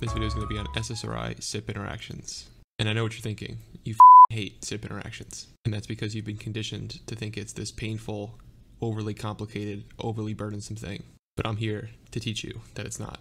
SSRI CYP interactions. And I know what you're thinking. You hate CYP interactions. And that's because you've been conditioned to think it's this painful, overly complicated, overly burdensome thing. But I'm here to teach you that it's not.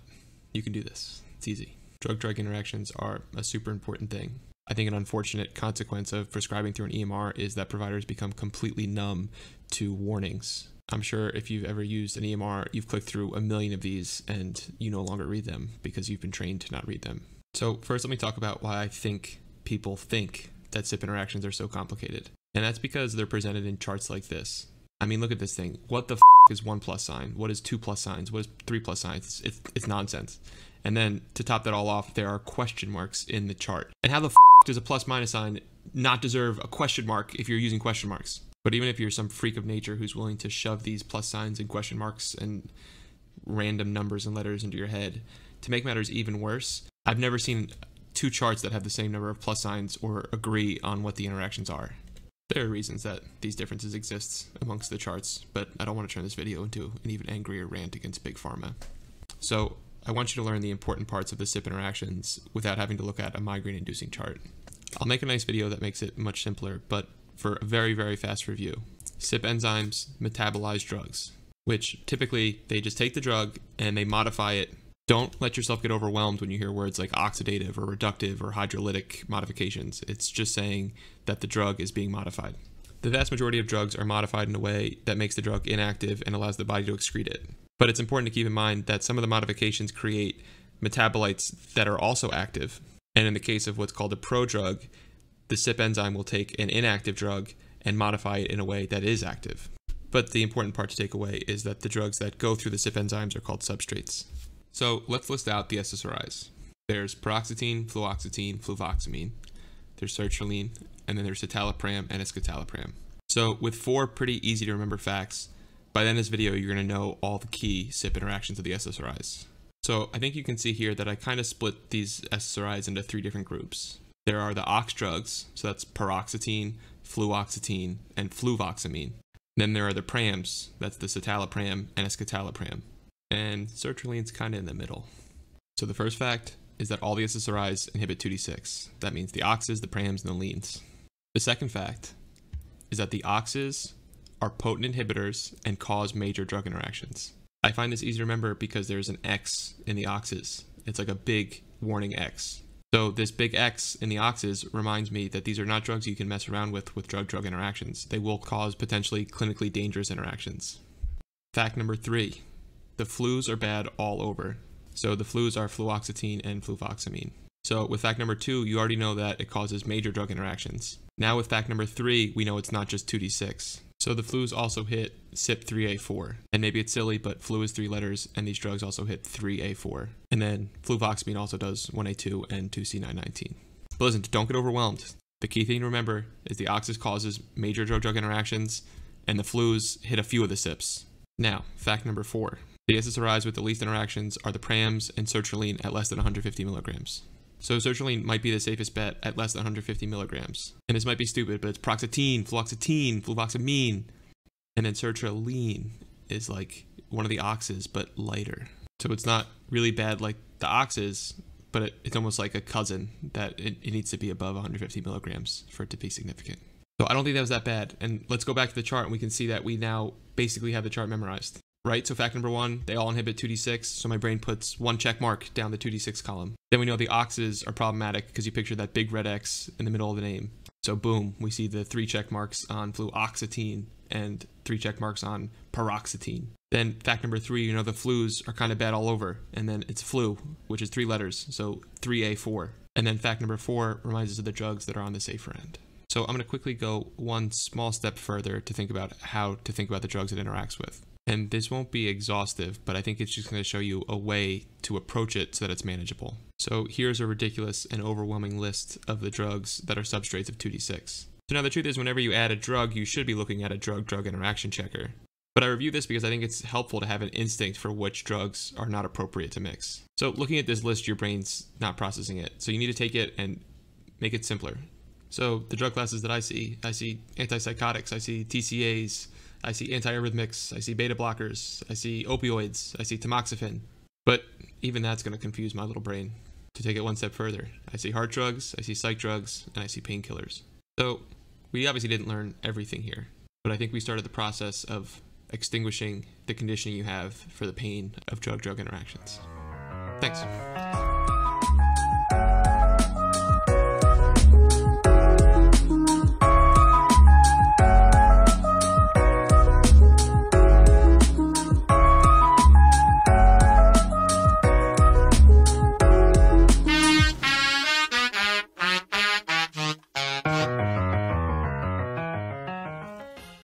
You can do this. It's easy. Drug drug interactions are a super important thing. I think an unfortunate consequence of prescribing through an EMR is that providers become completely numb to warnings. I'm sure if you've ever used an EMR, you've clicked through a million of these and you no longer read them because you've been trained to not read them. So, first, let me talk about why I think people think that CYP interactions are so complicated. And that's because they're presented in charts like this. I mean, look at this thing. What the f is one plus sign? What is two plus signs? What is three plus signs? It's, it's, it's nonsense. And then to top that all off, there are question marks in the chart. And how the f does a plus minus sign not deserve a question mark if you're using question marks? But even if you're some freak of nature who's willing to shove these plus signs and question marks and random numbers and letters into your head, to make matters even worse, I've never seen two charts that have the same number of plus signs or agree on what the interactions are. There are reasons that these differences exist amongst the charts, but I don't want to turn this video into an even angrier rant against Big Pharma. So I want you to learn the important parts of the CYP interactions without having to look at a migraine-inducing chart. I'll make a nice video that makes it much simpler, but for a very, very fast review. CYP enzymes metabolize drugs, which typically they just take the drug and they modify it don't let yourself get overwhelmed when you hear words like oxidative or reductive or hydrolytic modifications. It's just saying that the drug is being modified. The vast majority of drugs are modified in a way that makes the drug inactive and allows the body to excrete it. But it's important to keep in mind that some of the modifications create metabolites that are also active. And in the case of what's called a prodrug, the CYP enzyme will take an inactive drug and modify it in a way that is active. But the important part to take away is that the drugs that go through the CYP enzymes are called substrates. So let's list out the SSRIs. There's paroxetine, fluoxetine, fluvoxamine. There's sertraline, and then there's citalopram and escitalopram. So with four pretty easy to remember facts, by the end of this video, you're going to know all the key CYP interactions of the SSRIs. So I think you can see here that I kind of split these SSRIs into three different groups. There are the OX drugs, so that's paroxetine, fluoxetine, and fluvoxamine. Then there are the prams, that's the citalopram and escitalopram and sertraline's kind of in the middle. So the first fact is that all the SSRIs inhibit 2D6. That means the oxes, the prams, and the leans. The second fact is that the oxes are potent inhibitors and cause major drug interactions. I find this easy to remember because there's an X in the oxes. It's like a big warning X. So this big X in the oxes reminds me that these are not drugs you can mess around with with drug-drug interactions. They will cause potentially clinically dangerous interactions. Fact number three, the flus are bad all over. So the flus are fluoxetine and fluvoxamine. So with fact number two, you already know that it causes major drug interactions. Now with fact number three, we know it's not just 2D6. So the flus also hit CYP3A4. And maybe it's silly, but flu is three letters, and these drugs also hit 3A4. And then fluvoxamine also does 1A2 and 2C919. But listen, don't get overwhelmed. The key thing to remember is the oxys causes major drug-drug interactions, and the flus hit a few of the CYPs. Now, fact number four. The SSRIs with the least interactions are the prams and sertraline at less than 150 milligrams. So sertraline might be the safest bet at less than 150 milligrams. And this might be stupid, but it's paroxetine, fluoxetine, fluvoxamine. And then sertraline is like one of the oxes, but lighter. So it's not really bad like the oxes, but it, it's almost like a cousin that it, it needs to be above 150 milligrams for it to be significant. So I don't think that was that bad. And let's go back to the chart and we can see that we now basically have the chart memorized right? So fact number one, they all inhibit 2d6, so my brain puts one check mark down the 2d6 column. Then we know the oxes are problematic because you picture that big red X in the middle of the name. So boom, we see the three check marks on fluoxetine and three check marks on paroxetine. Then fact number three, you know the flus are kind of bad all over, and then it's flu, which is three letters, so 3A4. And then fact number four reminds us of the drugs that are on the safer end. So I'm going to quickly go one small step further to think about how to think about the drugs it interacts with. And this won't be exhaustive, but I think it's just going to show you a way to approach it so that it's manageable. So here's a ridiculous and overwhelming list of the drugs that are substrates of 2D6. So now the truth is whenever you add a drug, you should be looking at a drug-drug interaction checker. But I review this because I think it's helpful to have an instinct for which drugs are not appropriate to mix. So looking at this list, your brain's not processing it. So you need to take it and make it simpler. So the drug classes that I see, I see antipsychotics, I see TCAs, I see antiarrhythmics, I see beta blockers, I see opioids, I see tamoxifen. But even that's going to confuse my little brain. to take it one step further. I see heart drugs, I see psych drugs, and I see painkillers. So we obviously didn't learn everything here, but I think we started the process of extinguishing the conditioning you have for the pain of drug drug interactions. Thanks.